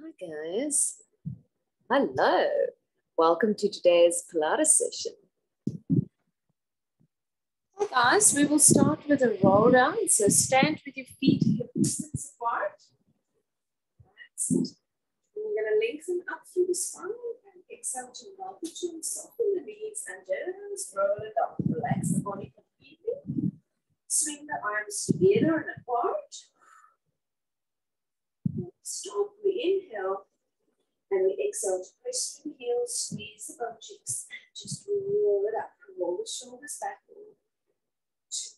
Hi guys. Hello. Welcome to today's Pilates session. Hi guys, we will start with a roll down. So stand with your feet hip distance apart. We're going to lengthen up through the spine and exhale to roll the chin, soften the knees and just roll it up. Relax the body completely. Swing the arms together and apart. Stop, we inhale and we exhale to press the heels, squeeze the bum cheeks, just roll it up. Roll the shoulders back. Two,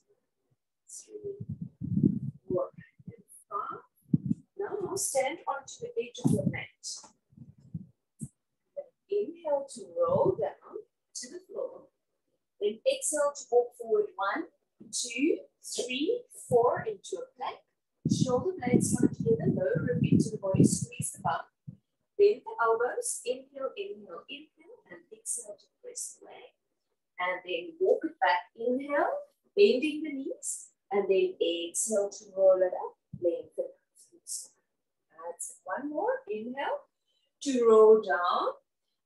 three, four, and five. Now stand onto the edge of your mat. Inhale to roll down to the floor. Then exhale to walk forward one, two, three, four into a plank. Shoulder blades come together, lower rib into the body, squeeze the bum. Bend the elbows, inhale, inhale, inhale, and exhale to press away. And then walk it back, inhale, bending the knees, and then exhale to roll it up, lengthen That's one more, inhale, to roll down,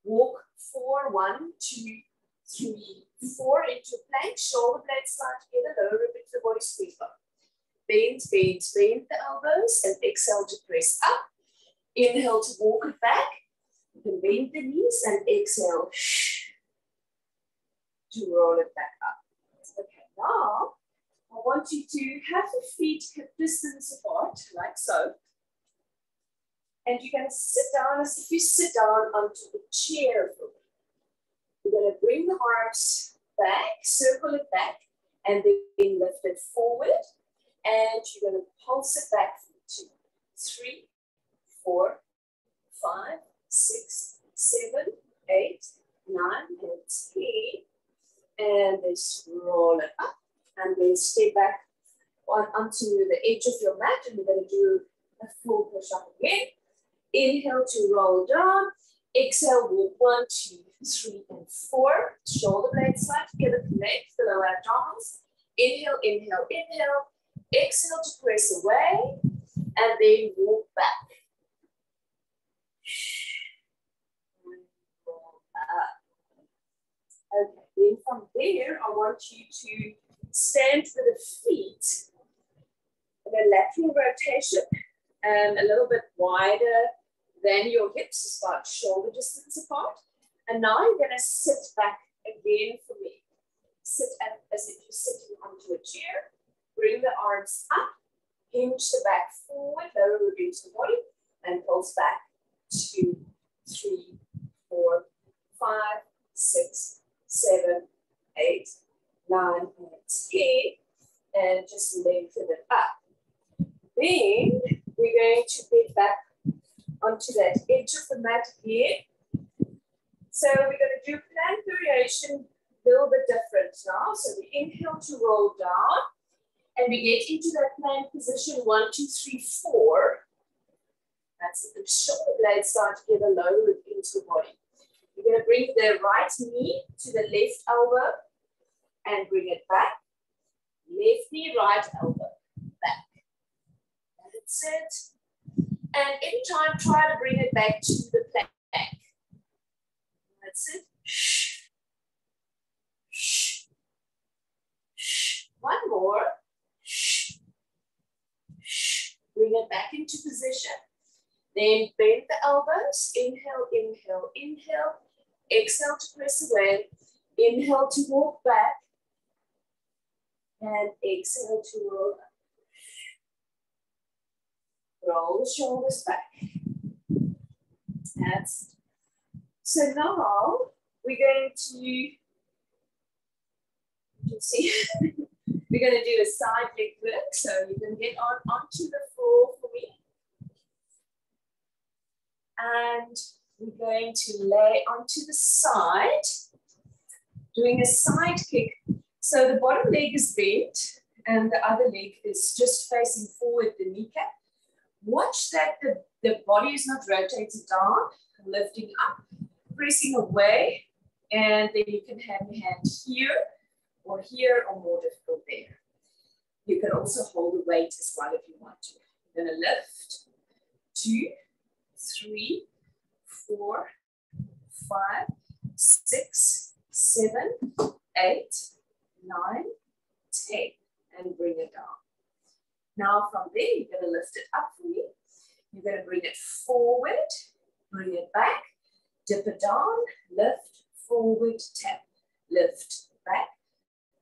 walk four, one, two, three, four into plank, shoulder blades slide together, lower rib into the body, squeeze up. Bend, bend, bend the elbows and exhale to press up. Inhale to walk it back. You can bend the knees and exhale to roll it back up. Okay, now I want you to have your feet hip distance apart, like so. And you're going to sit down as if you sit down onto the chair. You're going to bring the arms back, circle it back, and then lift it forward and you're going to pulse it back for two, three, four, five, six, seven, eight, nine, and ten. And then roll it up and then stay back on, onto the edge of your mat and we're going to do a full push up again. Inhale to roll down. Exhale, walk one, two, three, and four. Shoulder blades slide together, connect the lower abdominals. Inhale, inhale, inhale. Exhale to press away and then walk back. Okay, then from there, I want you to stand with the feet in a lateral rotation and a little bit wider than your hips, about shoulder distance apart. And now you're going to sit back again for me. Sit as if you're sitting onto a chair Bring the arms up, hinge the back forward, lower reduce the body, and pulse back. Two, three, four, five, six, seven, eight, nine, and ten. And just lengthen it up. Then we're going to get back onto that edge of the mat here. So we're going to do plank variation a little bit different now. So we inhale to roll down and we get into that plank position, one, two, three, four. That's the shoulder blades start to get a lower into the body. You're to bring the right knee to the left elbow and bring it back. Left knee, right elbow, back. That's it. And anytime, try to bring it back to the plank. That's it. Shh. Shh. Shh. One more. Bring it back into position. Then bend the elbows. Inhale, inhale, inhale. Exhale to press away. Inhale to walk back. And exhale to roll up. Roll the shoulders back. That's so now we're going to you can see We're going to do a side leg work. So you can get on onto the floor for me. And we're going to lay onto the side, doing a side kick. So the bottom leg is bent and the other leg is just facing forward, the kneecap. Watch that the, the body is not rotated down, lifting up, pressing away, and then you can have your hand here or here or more difficult there. You can also hold the weight as well if you want to. You're gonna lift, two, three, four, five, six, seven, eight, nine, ten, and bring it down. Now from there, you're gonna lift it up for me. You're gonna bring it forward, bring it back, dip it down, lift, forward, tap, lift, back,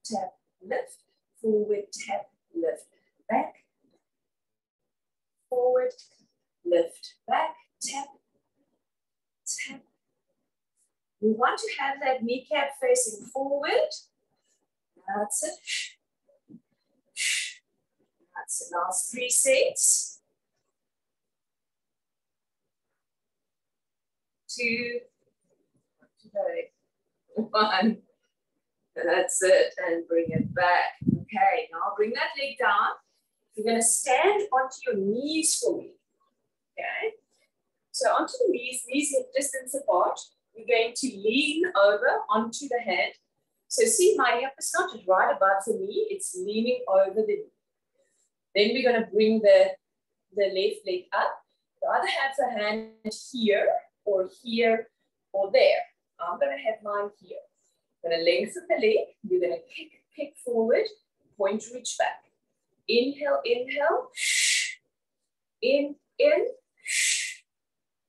tap, lift, forward, tap, lift, back, forward, lift, back, tap, tap. We want to have that kneecap facing forward. That's it. That's the last three sets. Two, one. That's it, and bring it back. Okay, now bring that leg down. You're gonna stand onto your knees for me. Okay, so onto the knees, knees hip distance apart. You're going to lean over onto the head. So see, my hip is not right above the knee, it's leaning over the knee. Then we're going to bring the, the left leg up. The other half the hand here or here or there. I'm going to have mine here. To lengthen the leg. You're going to kick, kick forward, point, reach back. Inhale, inhale. In, in.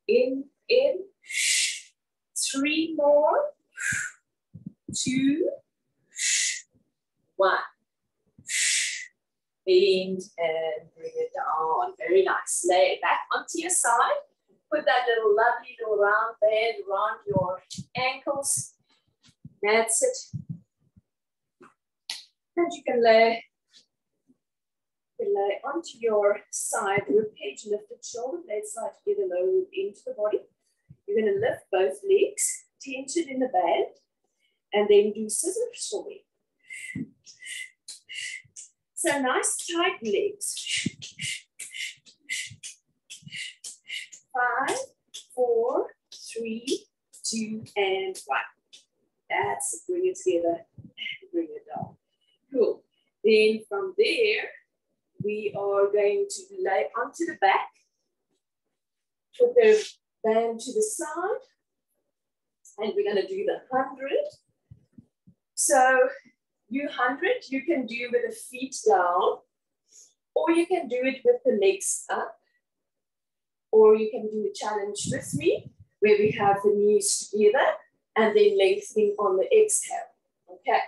In, in. Three more. Two. One. Bend and bring it down. Very nice. Lay it back onto your side. Put that little lovely little round band around your ankles. That's it. And you can lay, you lay onto your side, rib cage lifted, shoulder blade blades slide together, lower into the body. You're going to lift both legs, tension in the band, and then do scissors for me. So nice tight legs. Five, four, three, two, and one. That's. Bring it together. Bring it down. Cool. Then from there, we are going to lay onto the back. Put the band to the side. And we're going to do the 100. So you 100 you can do with the feet down, or you can do it with the legs up, or you can do a challenge with me where we have the knees together and then lengthening on the exhale. Okay.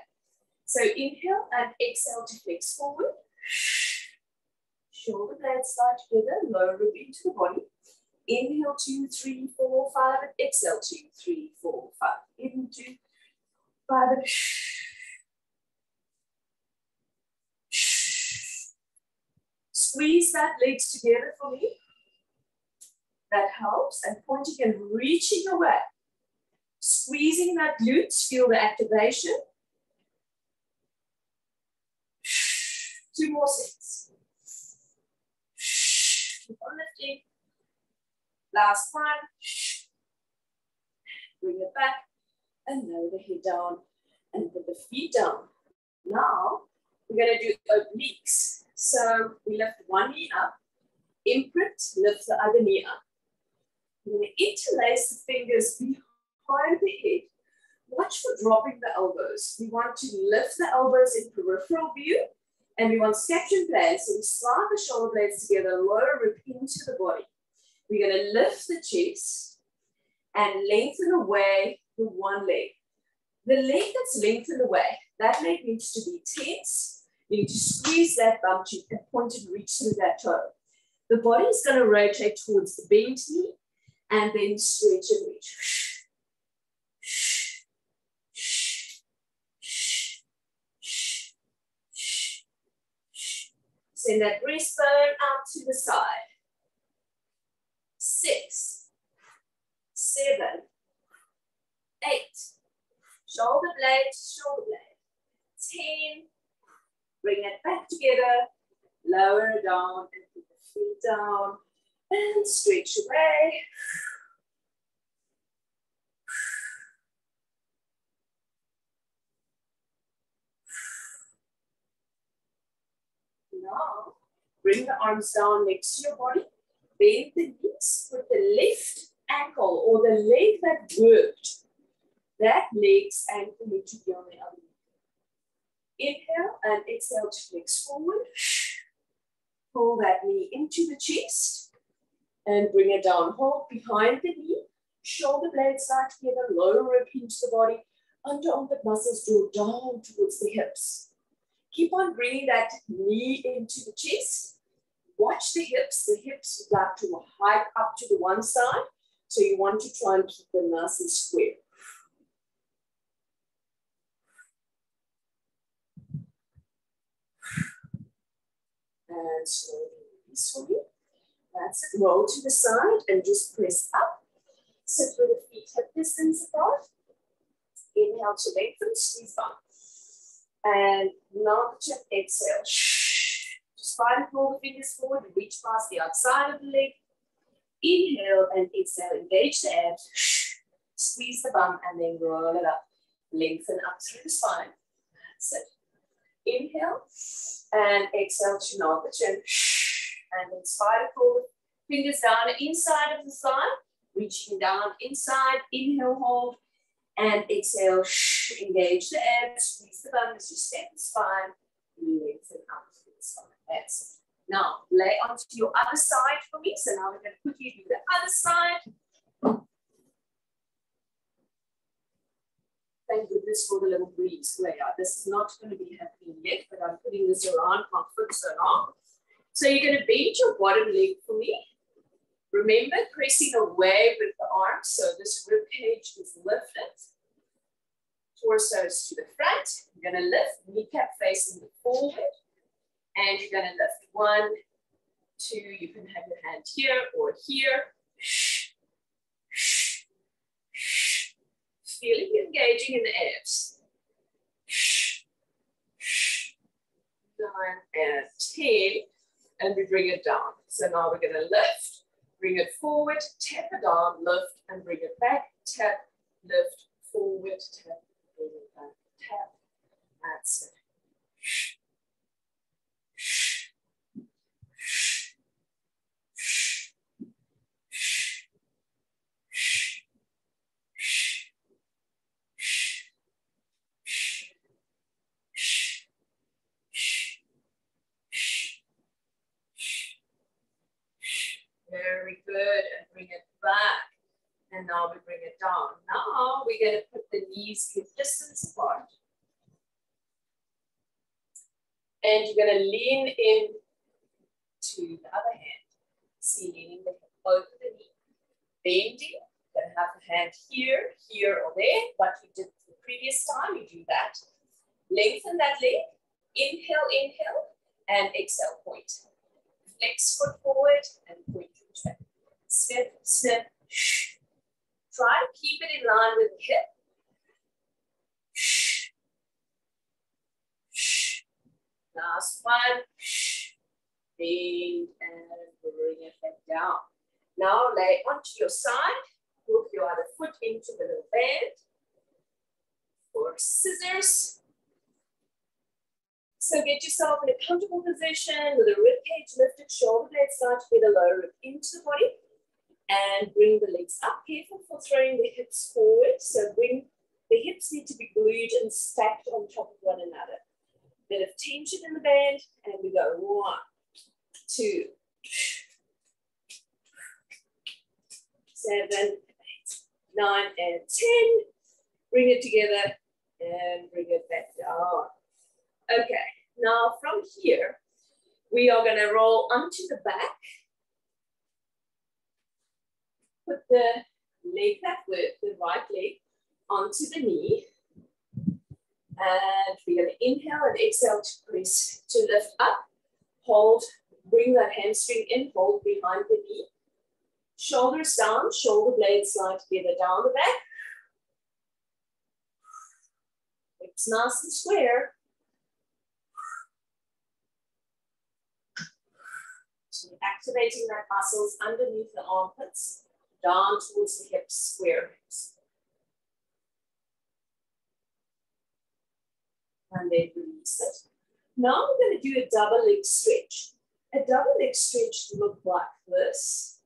So inhale and exhale to flex forward. Shoulder blades slide together, lower rib into the body. Inhale, two, three, four, five, and exhale, two, three, four, five. In, two, five, Squeeze that legs together for me. That helps. And pointing and reaching away. Squeezing that glutes, feel the activation. Two more sets. Keep on lifting. Last one. Bring it back and lower the head down and put the feet down. Now, we're going to do obliques. So we lift one knee up, imprint, lift the other knee up. We're going to interlace the fingers behind the head. Watch for dropping the elbows. We want to lift the elbows in peripheral view and we want scaption plan. So we slide the shoulder blades together, lower rib into the body. We're going to lift the chest and lengthen away the one leg. The leg that's lengthened away, that leg needs to be tense you need to squeeze that bum cheek and point and reach through that toe. The body is going to rotate towards the bent knee and then stretch and reach. Send that breastbone out to the side. Six, seven, eight. Shoulder blade, shoulder blade. Ten, Bring it back together, lower it down and put the feet down and stretch away. Now, bring the arms down next to your body. Bend the knees. Put the left ankle or the leg that worked, that leg's ankle need to be on the other Inhale and exhale to flex forward. Pull that knee into the chest and bring it down. Hold behind the knee. Shoulder blades slide together, lower rib into the body. Under armpit muscles draw down towards the hips. Keep on bringing that knee into the chest. Watch the hips. The hips would like to hike up to the one side. So you want to try and keep them nice and square. and slowly release That's it. Roll to the side and just press up. Sit with the feet hip distance apart. Inhale to lengthen, squeeze up. And now the chin, exhale. Just try and pull the fingers forward, reach past the outside of the leg. Inhale and exhale, engage the abs. Squeeze the bum and then roll it up. Lengthen up through the spine. Sit. Inhale and exhale to nod the chin. And then spider pull fingers down inside of the thigh, reaching down inside. Inhale, hold, and exhale. Engage the abs, squeeze the bum as you step the spine, lengthen up through the spine. That's it. Now, lay onto your other side for me. So now we're going to put you to the other side. Thank goodness for the little breeze layer. This is not going to be happening yet, but I'm putting this around my foot so long. So you're going to bend your bottom leg for me. Remember pressing away with the arms. So this rib cage is lifted. Torso is to the front. You're going to lift, kneecap facing forward. And you're going to lift one, two. You can have your hand here or here. feeling engaging in the abs. Nine and 10, and we bring it down. So now we're gonna lift, bring it forward, tap it down, lift, and bring it back, tap, lift, forward, tap, bring it back, tap. That's it. Very good. And bring it back. And now we bring it down. Now we're going to put the knees hip distance apart. And you're going to lean in to the other hand. See, leaning the hip over the knee. Bending. You're going to have the hand here, here, or there, but you did the previous time, you do that. Lengthen that leg. Inhale, inhale, and exhale, point. Flex foot forward and point Snip, snip. Try to keep it in line with the hip. Last one. Bend and bring it back down. Now lay onto your side. Hook your other foot into the little band. Or scissors. So get yourself in a comfortable position with a rib cage lifted, shoulder blades start to get a lower rib into the body and bring the legs up. Careful for throwing the hips forward. So bring the hips need to be glued and stacked on top of one another. Bit of tension in the band, and we go one, two, seven, eight, nine, and ten. Bring it together and bring it back down. Okay, now from here, we are going to roll onto the back put the leg that work, the right leg, onto the knee. And we're going to inhale and exhale to press to lift up. Hold, bring that hamstring in, hold behind the knee. Shoulders down, shoulder blades slide together down the back. It's nice and square. So activating that muscles underneath the armpits down towards the hips, square hips. And then release it. Now we're going to do a double leg stretch. A double leg stretch look like this.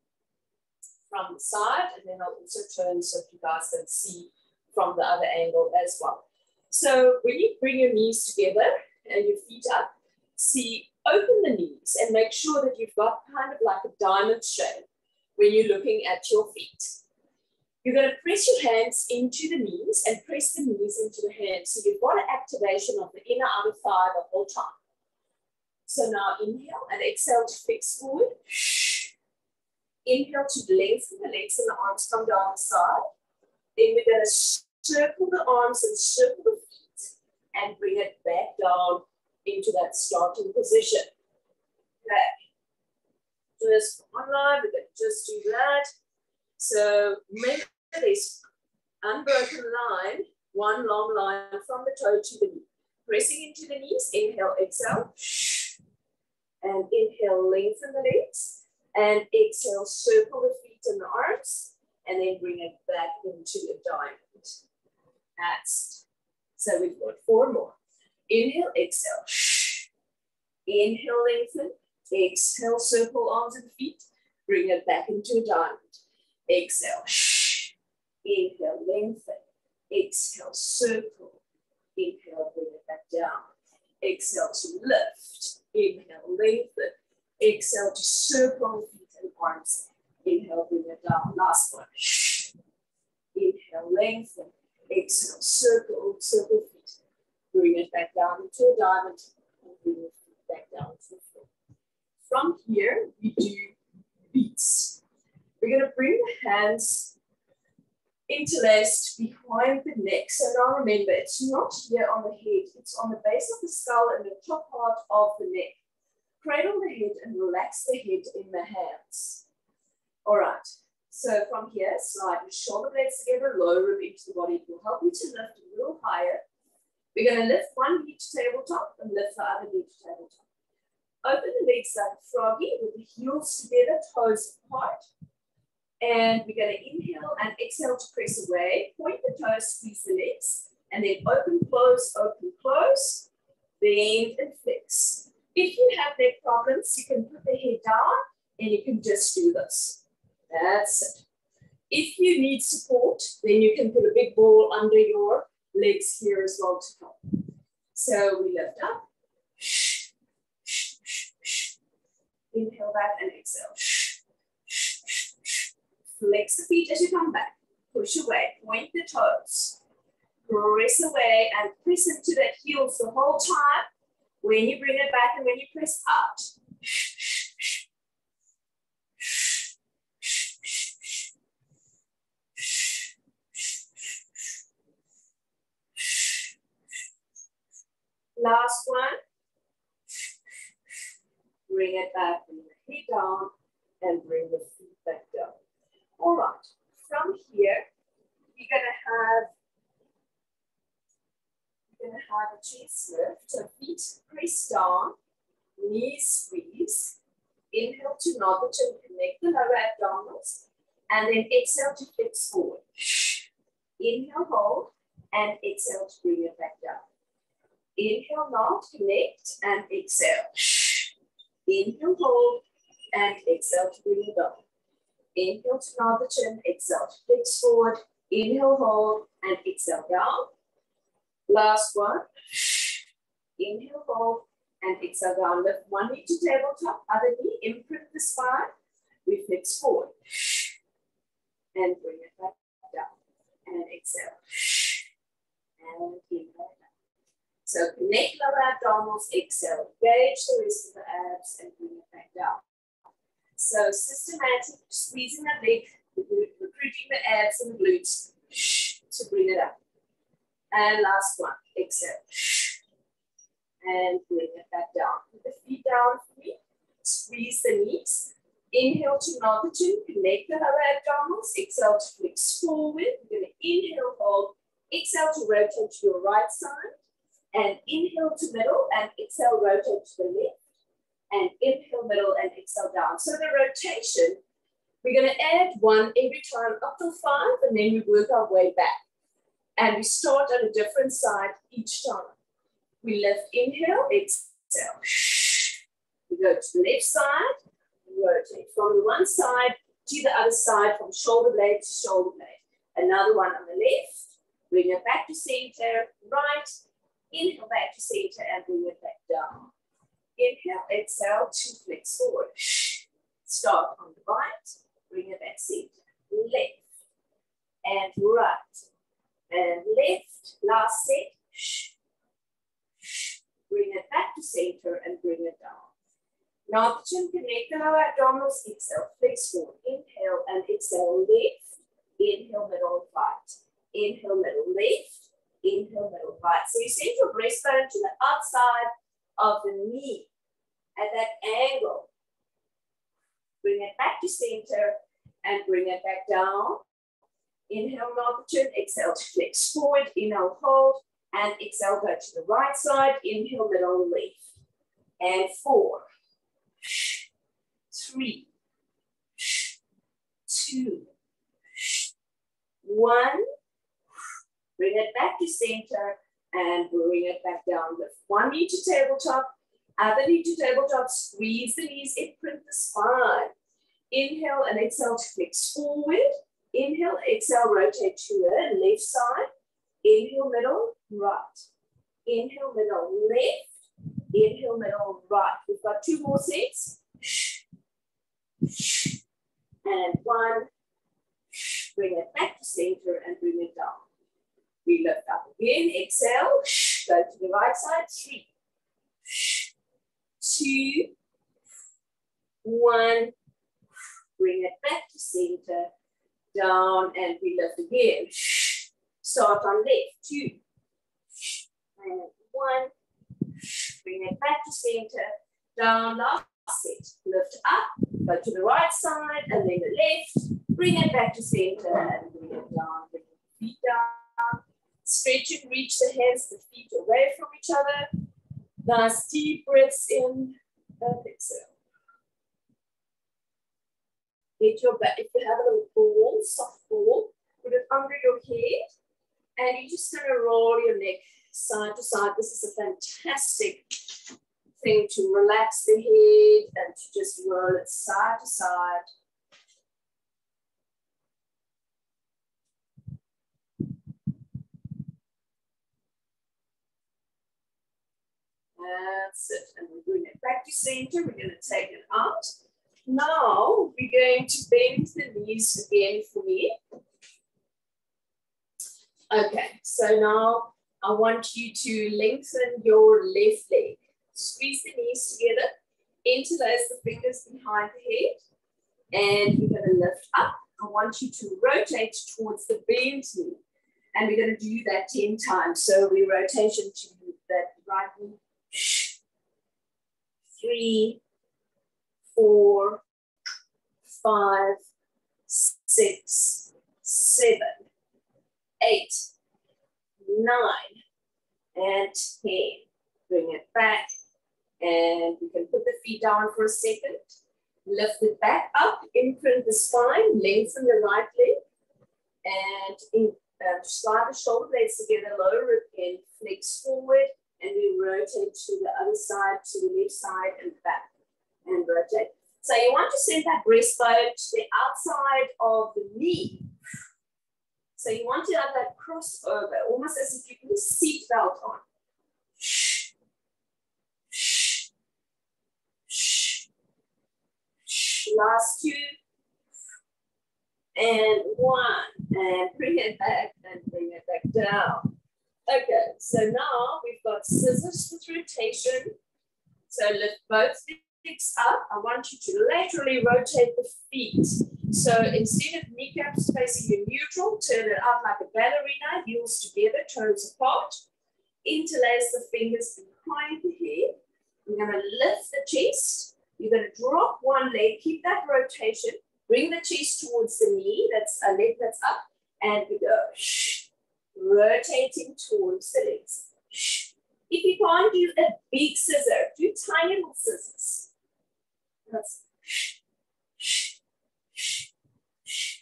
from the side, and then I'll also turn so you guys can see from the other angle as well. So when you bring your knees together and your feet up, see, open the knees and make sure that you've got kind of like a diamond shape when you're looking at your feet. You're going to press your hands into the knees and press the knees into the hands. So you've got an activation of the inner outer thigh the whole time. So now inhale and exhale to fix forward. Inhale to lengthen the legs and the arms come down the side. Then we're going to circle the arms and circle the feet and bring it back down into that starting position. Okay. Just online, going to just do that. So remember this unbroken line, one long line from the toe to the knee. Pressing into the knees, inhale, exhale. And inhale, lengthen the legs. And exhale, circle the feet and the arms. And then bring it back into a diamond. That's so we've got four more. Inhale, exhale. Inhale, lengthen. Exhale, circle arms and feet. Bring it back into a diamond. Exhale. Shh. Inhale, lengthen. Exhale, circle. Inhale, bring it back down. Exhale to lift. Inhale, lengthen. Exhale to circle feet and arms. Inhale, bring it down. Last one. Shh. Inhale, lengthen. Exhale, circle, circle feet. Bring it back down into a diamond and bring it back down to. From here, we do beats. We're going to bring the hands interlaced behind the neck. So now remember, it's not here on the head, it's on the base of the skull and the top part of the neck. Cradle the head and relax the head in the hands. All right, so from here, slide your shoulder blades together, lower them into the body. It will help you to lift a little higher. We're going to lift one knee to tabletop and lift the other knee to tabletop. Open the legs like froggy with the heels together, toes apart. And we're going to inhale and exhale to press away. Point the toes, squeeze the legs. And then open, close, open, close. Bend and flex. If you have neck problems, you can put the head down and you can just do this. That's it. If you need support, then you can put a big ball under your legs here as well to help. So we lift up. Inhale back and exhale. Flex the feet as you come back. Push away, point the toes. Press away and press into the heels the whole time. When you bring it back and when you press out. Last one. Bring it back, bring the head down, and bring the feet back down. All right, from here, you're gonna have you're gonna have a chest lift. So feet press down, knees squeeze. Inhale to nod chin, connect the lower abdominals, and then exhale to flex forward. Inhale, hold, and exhale to bring it back down. Inhale, nod, connect, and exhale. Inhale, hold, and exhale to bring it down. Inhale to nod the chin, exhale to flex forward. Inhale, hold, and exhale down. Last one. Inhale, hold, and exhale down. Lift one knee to tabletop, other knee, imprint the spine. We flex forward. And bring it back down. And exhale. And inhale. So connect lower abdominals, exhale, engage the rest of the abs and bring it back down. So systematic squeezing the leg, recruiting the abs and the glutes to bring it up. And last one, exhale. And bring it back down. Put the feet down for me. Squeeze the knees. Inhale to nod the chin, connect the lower abdominals. Exhale to flex forward. We're going to inhale, hold. Exhale to rotate to your right side and inhale to middle and exhale, rotate to the left and inhale middle and exhale down. So the rotation, we're gonna add one every time up to five and then we work our way back. And we start on a different side each time. We lift, inhale, exhale. We go to the left side, rotate from the one side to the other side from shoulder blade to shoulder blade. Another one on the left, bring it back to center, right, inhale back to center and bring it back down. Inhale, exhale to flex forward. Start on the right, bring it back center, left, and right, and left, last set, bring it back to center and bring it down. Now the chin connect the lower abdominals, exhale, flex forward, inhale and exhale, left, inhale, middle, right, inhale, middle, left, inhale, middle, right. So you send your breastbone to the outside of the knee at that angle. Bring it back to center and bring it back down. Inhale, chin. exhale to flex forward, inhale, hold, and exhale, go to the right side, inhale, middle, left. And four, three, two, one. Bring it back to center and bring it back down. Lift one knee to tabletop, other knee to tabletop. Squeeze the knees, imprint the spine. Inhale and exhale to flex forward. Inhale, exhale, rotate to the left side. Inhale, middle, right. Inhale, middle, left. Inhale, middle, right. We've got two more sets. And one. Bring it back to center and bring it down. We lift up again. Exhale. Go to the right side. Three, two, one. Bring it back to center. Down and we lift again. Start on left. Two, and one. Bring it back to center. Down, last set. Lift up, go to the right side and then the left. Bring it back to center Stretch and reach the hands, the feet away from each other. Nice deep breaths in and exhale. Get your back, if you have a little ball, soft ball, put it under your head and you're just gonna roll your neck side to side. This is a fantastic thing to relax the head and to just roll it side to side. That's it. And we're bring it back to center. We're going to take it out. Now we're going to bend the knees again for me. Okay, so now I want you to lengthen your left leg. Squeeze the knees together, interlace the fingers behind the head, and we're going to lift up. I want you to rotate towards the bent knee, and we're going to do that 10 times. So we rotation to that right knee. Three, four, five, six, seven, eight, nine, and 10. Bring it back, and you can put the feet down for a second. Lift it back up, imprint the spine, lengthen the right leg, and in, uh, slide the shoulder blades together, lower rib in, flex forward, and we rotate to the other side, to the left side, and back, and rotate. So you want to send that breastbone to the outside of the knee, so you want to have that crossover, almost as if you put a seat belt on. Last two. And one. And bring it back and bring it back down. Okay, so now we've got scissors with rotation. So lift both legs up. I want you to laterally rotate the feet so instead of kneecaps facing you neutral, turn it out like a ballerina, heels together, toes apart. Interlace the fingers behind the head. You're going to lift the chest. You're going to drop one leg, keep that rotation, bring the chest towards the knee, that's a leg that's up, and we go rotating towards the legs. If you can't do a big scissor, do tiny little scissors. That's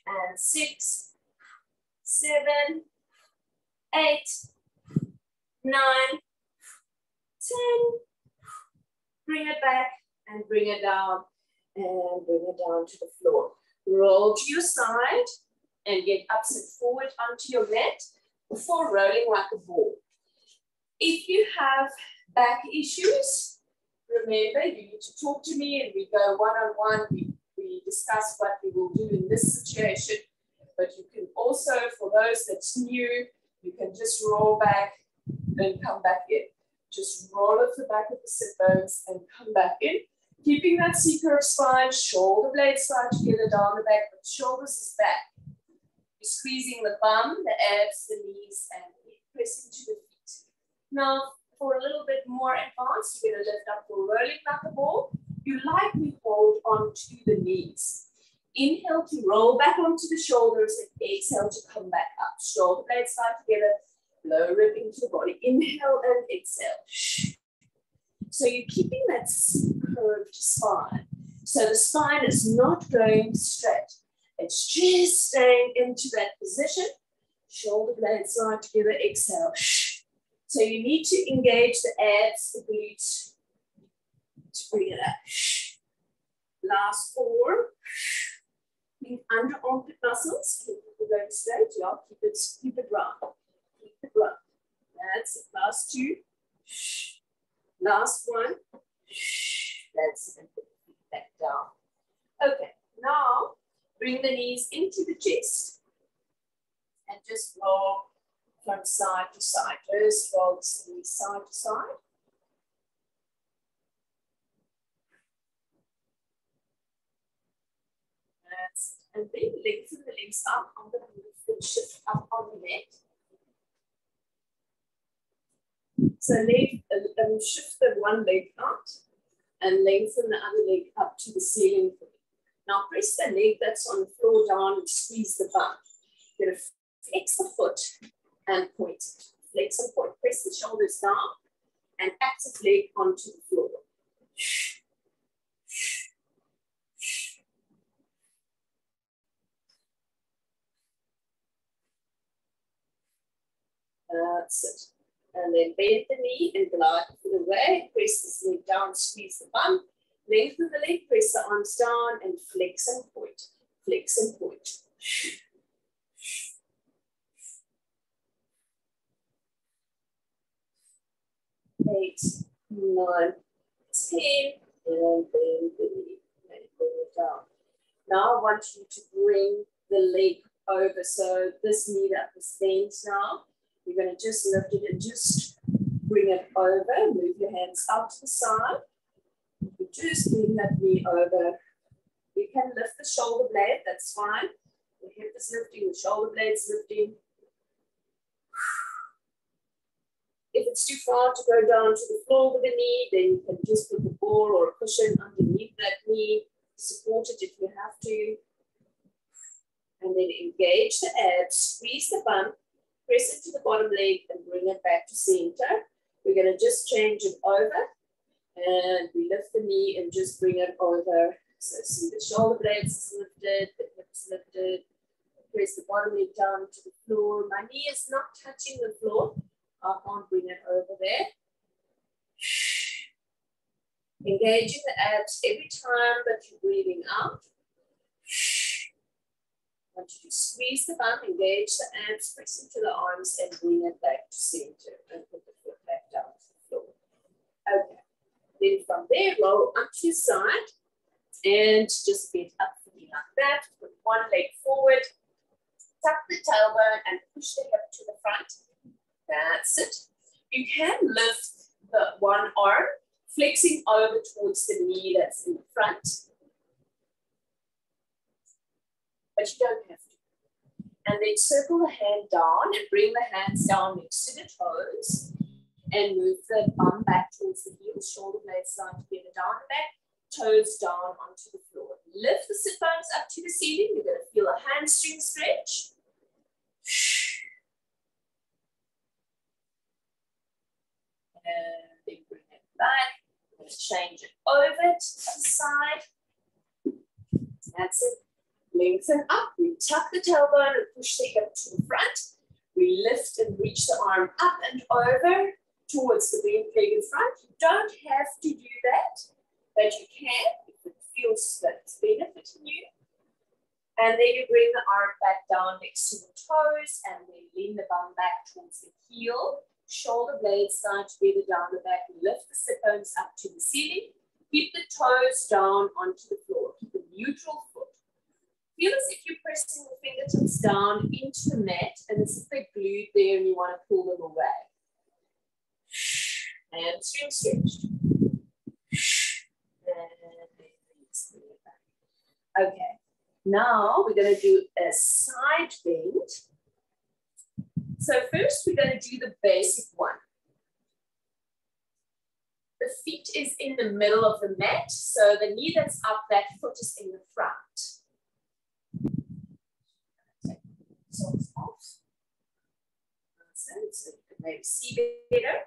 and six, seven, eight, nine, ten. Bring it back and bring it down and bring it down to the floor. roll to your side and get upset forward onto your mat before rolling like a ball. If you have back issues, remember you need to talk to me and we go one-on-one, -on -one. we, we discuss what we will do in this situation, but you can also, for those that's new, you can just roll back and come back in. Just roll off the back of the sit bones and come back in. Keeping that C-curve spine, shoulder blades slide together down the back, but shoulders is back. You're squeezing the bum, the abs, the knees, and pressing to the feet. Now, for a little bit more advanced, you're gonna lift up for rolling ball. You lightly hold onto the knees. Inhale to roll back onto the shoulders and exhale to come back up. Shoulder blades side together, low rib into the body. Inhale and exhale. So you're keeping that curved spine. So the spine is not going straight. It's just staying into that position. Shoulder blades slide together, exhale. So you need to engage the abs, the glutes to bring it up. Last four. Think under armpit muscles. Keep it going straight. Yeah, keep it, keep it round. Keep it round. That's it. Last two. Last one. That's it. Back down. Okay. Now bring the knees into the chest and just roll from side to side. Just roll the knees side to side. And then lengthen the legs up. Move the shift up on the mat. So leg, um, shift the one leg out and lengthen the other leg up to the ceiling. Now press the leg that's on the floor down and squeeze the bum. You're to flex the foot and point. it. Flex and point. Press the shoulders down and active leg onto the floor. That's it. And then bend the knee and glide the way. Press the leg down, squeeze the bum. Lengthen the leg, press the arms down and flex and point. Flex and point. eight, nine, ten, and then the knee and it down. Now I want you to bring the leg over. So this knee that was bent now, you're going to just lift it and just bring it over. Move your hands out to the side. You just bring that knee over. You can lift the shoulder blade, that's fine. The hip is lifting, the shoulder blade's lifting. If it's too far to go down to the floor with the knee, then you can just put the ball or a cushion underneath that knee, support it if you have to. And then engage the abs, squeeze the bum, press it to the bottom leg and bring it back to center. We're gonna just change it over and we lift the knee and just bring it over. So see the shoulder blades lifted, the hips lifted, press the bottom leg down to the floor. My knee is not touching the floor. I can't bring it over there. Engaging the abs every time that you're breathing out. I want you to squeeze the bum, engage the abs, press into the arms, and bring it back to center and put the foot back down to the floor. Okay. Then from there, roll up to your side and just bend up for me like that. Put one leg forward, tuck the tailbone, and push the hip to the front that's it. You can lift the one arm, flexing over towards the knee that's in the front. But you don't have to. And then circle the hand down and bring the hands down next to the toes. And move the bum back towards the heels, shoulder blades down together, down the back, toes down onto the floor. Lift the sit bones up to the ceiling. You're going to feel a hamstring stretch. and then bring it back. Let's change it over to the side. That's it. Lengthen up. We tuck the tailbone and push the hip to the front. We lift and reach the arm up and over towards the bent leg in front. You don't have to do that, but you can if it feels that it's benefiting you. And then you bring the arm back down next to the toes and then lean the bum back towards the heel. Shoulder blades side together down the back. Lift the sit bones up to the ceiling. Keep the toes down onto the floor. Keep a neutral foot. Feel as if you're pressing the fingertips down into the mat and as if they're glued there and you want to pull them away. And swing stretched. Okay, now we're going to do a side bend. So first we're going to do the basic one. The feet is in the middle of the mat. So the knee that's up, that foot is in the front. Take socks off. So you can maybe see better.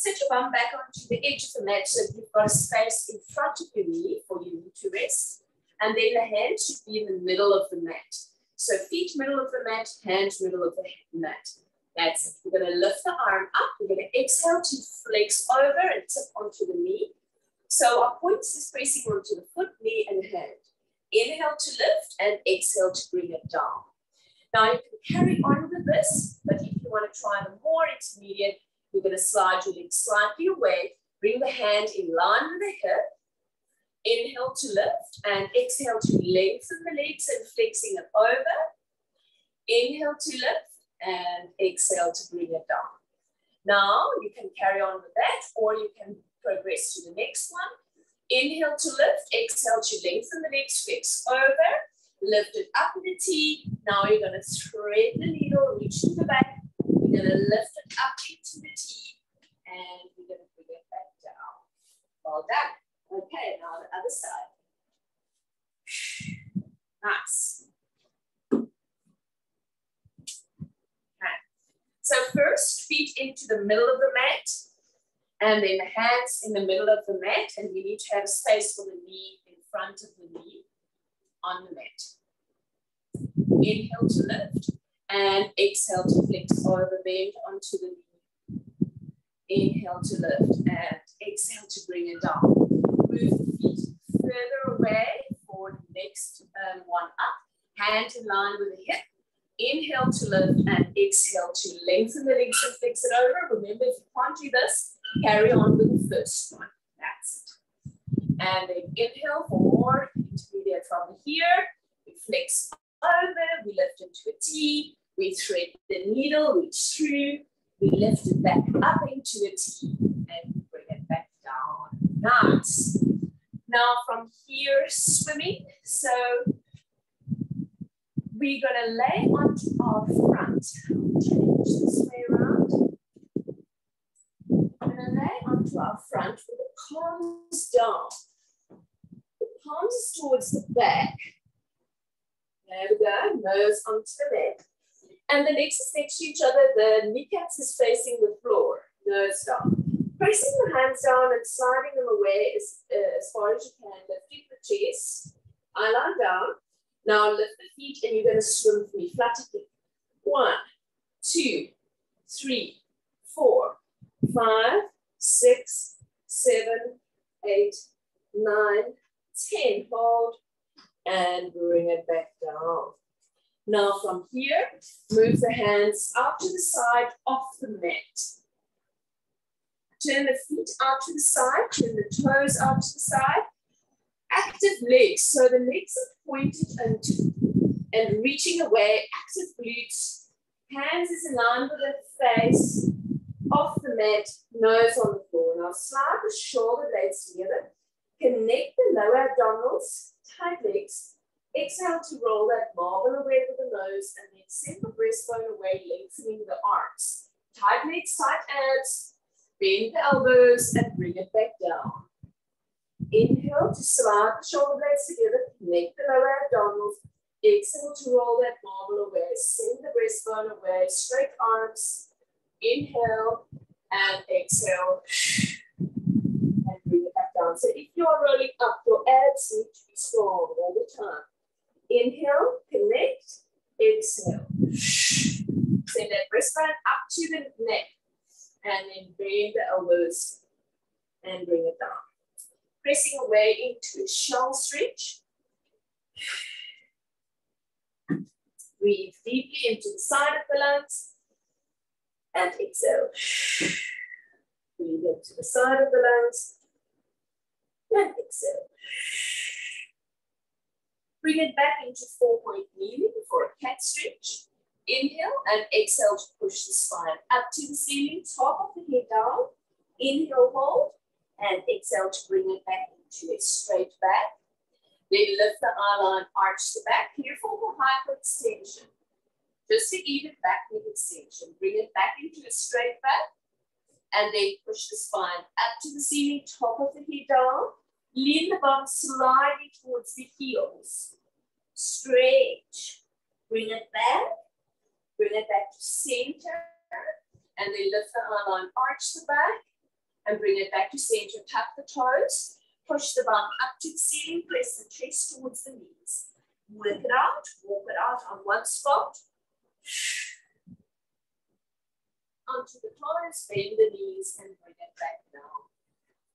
Sit your bum back onto the edge of the mat so you've got a space in front of your knee for your knee to rest. And then the hand should be in the middle of the mat. So feet middle of the mat, hand middle of the mat. That's it. We're going to lift the arm up. We're going to exhale to flex over and tip onto the knee. So our points is pressing onto the foot, knee, and hand. Inhale to lift and exhale to bring it down. Now you can carry on with this, but if you want to try the more intermediate, you're going to slide your legs slightly away, bring the hand in line with the hip, Inhale to lift and exhale to lengthen the legs and flexing it over. Inhale to lift and exhale to bring it down. Now you can carry on with that or you can progress to the next one. Inhale to lift, exhale to lengthen the legs, flex over, lift it up in the T. Now you're going to thread the needle, reach to the back. To lift it up into the T and we're going to bring it back down. Well done. Okay, now the other side. Nice. Okay. So first, feet into the middle of the mat, and then the hands in the middle of the mat, and you need to have space for the knee in front of the knee on the mat. Inhale to lift, and exhale to flex over, bend onto the knee. Inhale to lift, and exhale to bring it down move the feet further away for the next um, one up. Hand in line with the hip. Inhale to lift and exhale to lengthen the legs and flex it over. Remember, if you can't do this, carry on with the first one. That's it. And then inhale for more intermediate from here. We flex over, we lift into a T, we thread the needle, we through, we lift it back up into a T, and bring it back down. Nice. Now from here, swimming. So we're gonna lay onto our front. Change this way around. We're gonna lay onto our front with the palms down. The palms towards the back. There we go, nose onto the left. And the legs is next to each other. The kneecaps is facing the floor, nose down pressing the hands down and sliding them away as, uh, as far as you can, lifting the chest, eyeline down. Now lift the feet and you're going to swim for me, flat again. One, two, three, four, five, six, seven, eight, nine, ten. Hold and bring it back down. Now from here, move the hands out to the side off the mat. Turn the feet out to the side, turn the toes out to the side. Active legs, so the legs are pointed and, and reaching away, active glutes. Hands is in line with the face, off the mat, nose on the floor. Now slide the shoulder blades together. Connect the lower abdominals, tight legs. Exhale to roll that marble away with the nose and then send the breastbone away, lengthening the arms. Tight legs, tight abs. Bend the elbows and bring it back down. Inhale to slide the shoulder blades together, connect the lower abdominals. Exhale to roll that marble away, send the breastbone away, straight arms. Inhale and exhale. And bring it back down. So if you're rolling up, your abs need to be strong all the time. Inhale, connect, exhale. Send that breastbone up to the neck and then bring the elbows and bring it down. Pressing away into a shell stretch. Breathe deeply into the side of the lungs. And exhale. Breathe into the side of the lungs. And exhale. Bring it back into four-point kneeling for a cat stretch. Inhale and exhale to push the spine up to the ceiling, top of the head down. Inhale, hold, and exhale to bring it back into a straight back. Then lift the eye line, arch the back. Careful for the hyperextension. Just an even back leg extension. Bring it back into a straight back. And then push the spine up to the ceiling, top of the head down. Lean the bum slightly towards the heels. Stretch. Bring it back. Bring it back to center. And then lift the eye line, arch the back. And bring it back to center. Tap the toes. Push the bum up to the ceiling. Press the chest towards the knees. Work it out. Walk it out on one spot. Onto the toes. Bend the knees and bring it back down.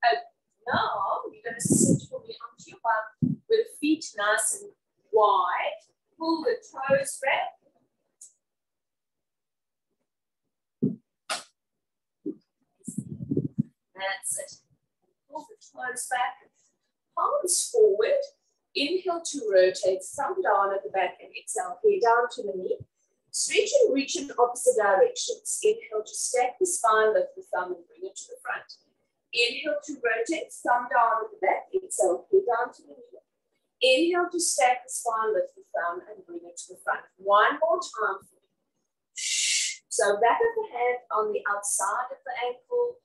Okay. Now you're going to sit for me onto your bum with feet nice and wide. Pull the toes back. That's it. Pull the toes back, palms forward. Inhale to rotate, thumb down at the back and exhale, here down to the knee. Stretch and reach in opposite directions. Inhale to stack the spine, lift the thumb and bring it to the front. Inhale to rotate, thumb down at the back, exhale, here down to the knee. Inhale to stack the spine, lift the thumb and bring it to the front. One more time. So back of the hand on the outside of the ankle,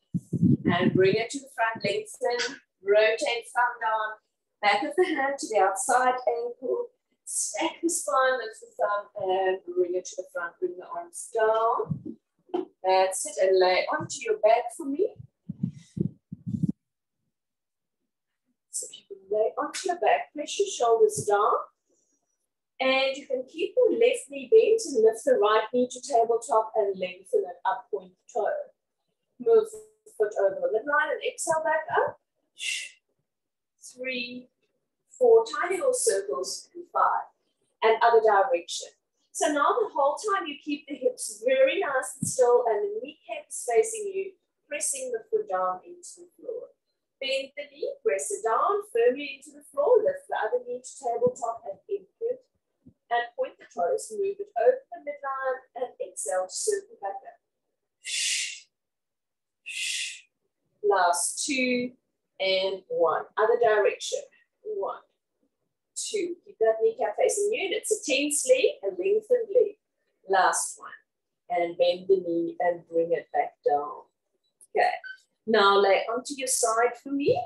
and bring it to the front, lengthen, rotate thumb down, back of the hand to the outside ankle, stack the spine, lift the thumb, and bring it to the front, bring the arms down. That's it, and lay onto your back for me. So if you can lay onto your back, press your shoulders down, and you can keep the left knee bent and lift the right knee to tabletop and lengthen it up, point the toe. Move foot over the midline and exhale back up. Three, four, tiny little circles, and five. And other direction. So now the whole time you keep the hips very nice and still and the kneecaps facing you, pressing the foot down into the floor. Bend the knee, press it down firmly into the floor, lift the other knee to tabletop and input. And point the toes, move it over the midline and exhale to circle back up. Shh. Last two and one. Other direction, one, two. Keep that kneecap facing you. And it's a tense leg, a lengthened leg. Last one. And bend the knee and bring it back down. Okay. Now lay onto your side for me.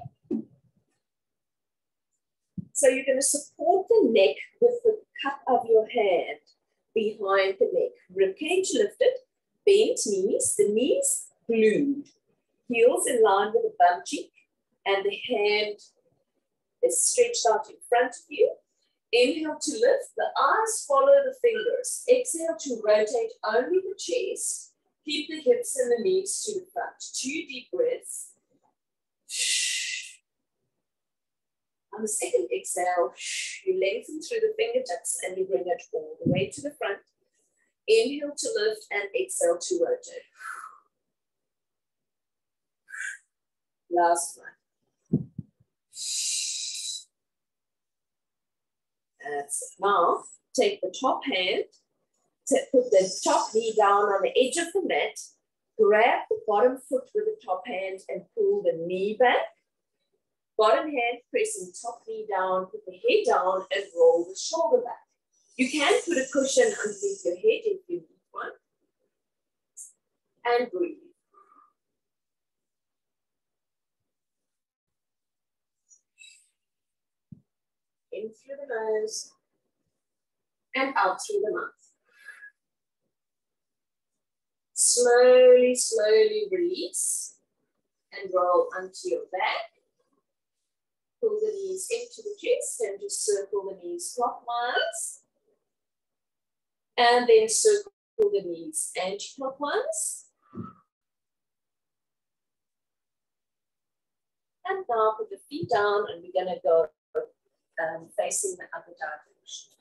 So you're going to support the neck with the cup of your hand behind the neck. Ribcage lifted, bent knees, the knees glued heels in line with the bum cheek, and the hand is stretched out in front of you. Inhale to lift, the eyes follow the fingers. Exhale to rotate only the chest. Keep the hips and the knees to the front. Two deep breaths. On the second exhale, you lengthen through the fingertips and you bring it all the way to the front. Inhale to lift and exhale to rotate. Last one. That's it. Now, take the top hand, put the top knee down on the edge of the mat, grab the bottom foot with the top hand and pull the knee back. Bottom hand pressing top knee down, put the head down and roll the shoulder back. You can put a cushion underneath your head if you need one. And breathe. in through the nose and out through the mouth. Slowly, slowly release and roll onto your back. Pull the knees into the chest and just circle the knees clockwise. And then circle the knees anti-clockwise. And now put the feet down and we're gonna go um, facing the other direction.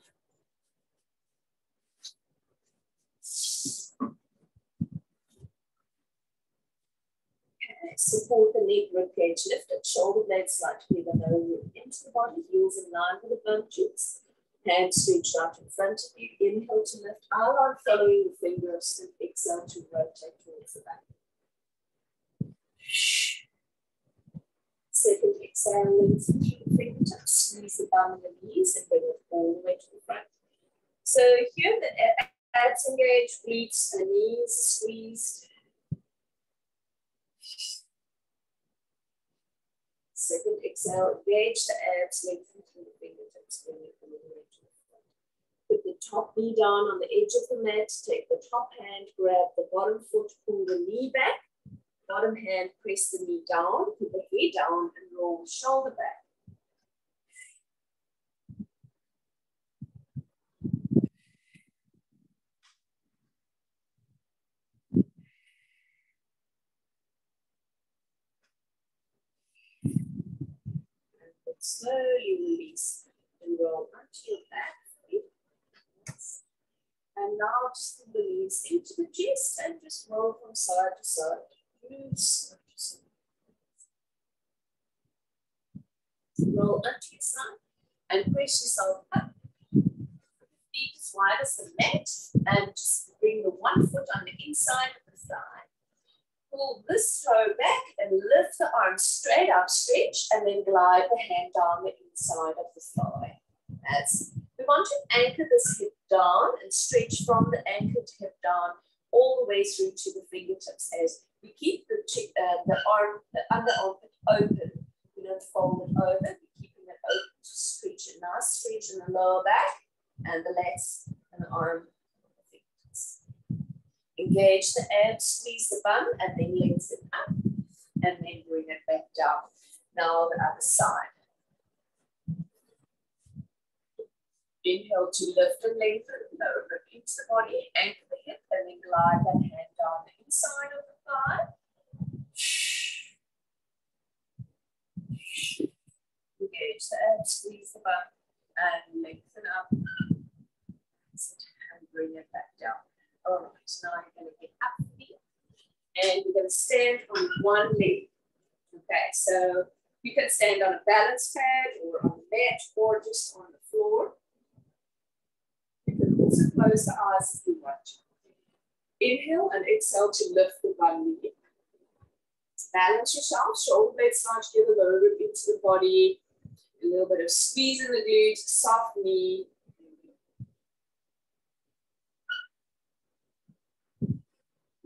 Support the knee neck, ribcage lifted, shoulder blades slightly the lower into the body, heels in line with the bum cheeks. Hands stretched out in front of you. Inhale to lift, arm following the fingers, and exhale to rotate towards the back. Second exhale, lengthen the fingertips, squeeze the bum and the knees, and bring it all the way to the front. So here the abs engaged, glutes and knees squeezed. Second exhale, engage the abs, lengthen through the fingertips, bring it all the front. Put the top knee down on the edge of the mat, take the top hand, grab the bottom foot, pull the knee back, bottom hand, press the knee down, put the head down and roll the shoulder back. Slowly release and roll onto your back. And now just release into the chest and just roll from side to side. Roll onto your side and press yourself up. Feet as wide as the mat and just bring the one foot on the inside of the thigh. Pull this toe back and lift the arm straight up, stretch, and then glide the hand down the inside of the thigh. As we want to anchor this hip down and stretch from the anchored hip down all the way through to the fingertips as we keep the, uh, the arm, the underarm open. We don't fold it over. We're keeping it open to stretch a nice stretch in the lower back and the legs and the arm. Engage the abs, squeeze the bum, and then lengthen up, and then bring it back down. Now the other side. Inhale to lift and lengthen, lower into the body, anchor the hip, and then glide that hand down the inside of the thigh. Engage the abs, squeeze the bum, and lengthen up. And bring it back down. Oh, right, so now you're going to get up. And you're going to stand on one leg. Okay, so you can stand on a balance pad or on a mat or just on the floor. You can also close the eyes if you want to. Inhale and exhale to lift the one knee. Balance yourself, shoulder blades start together, lower rib into the body. A little bit of squeeze in the glutes, soft knee.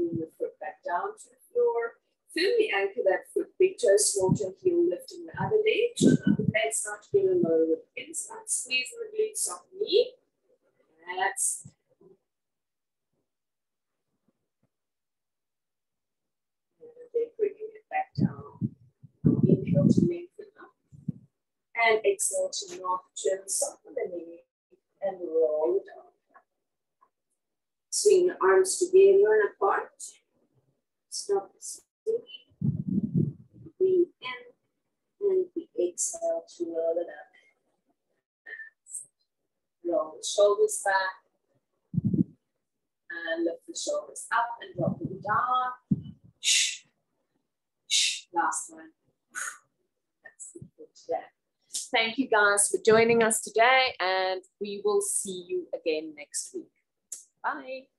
Bring the foot back down to the floor. Firmly anchor that foot, big toe, small toe, heel lifting the other leg. Blades start together, lower rib inside. Squeeze the glutes, soft knee. That's bringing it back down. Inhale to lengthen up. And exhale to knock chin, soften the knee, and roll down. Swing the arms together and apart. Stop the swing. Breathe in, and we exhale to roll it up. Roll the shoulders back. And lift the shoulders up and drop them down. Last one. That's it for today. Thank you guys for joining us today, and we will see you again next week. Bye.